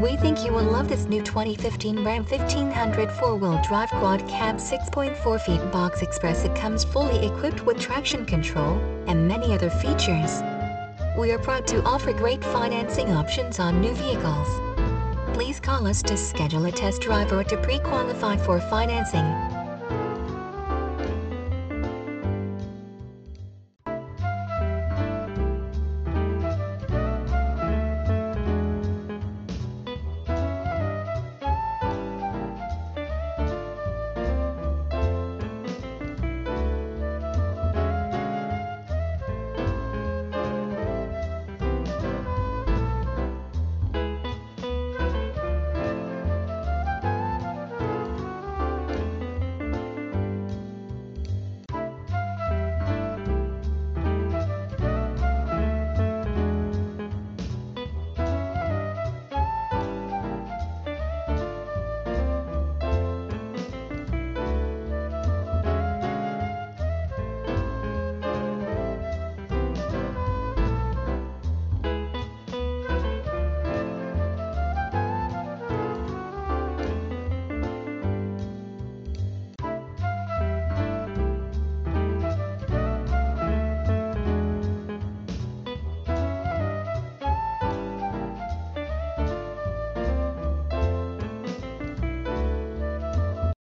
We think you will love this new 2015 Ram 1500 four-wheel drive quad cab 6.4 feet box express. It comes fully equipped with traction control and many other features. We are proud to offer great financing options on new vehicles. Please call us to schedule a test drive or to pre-qualify for financing.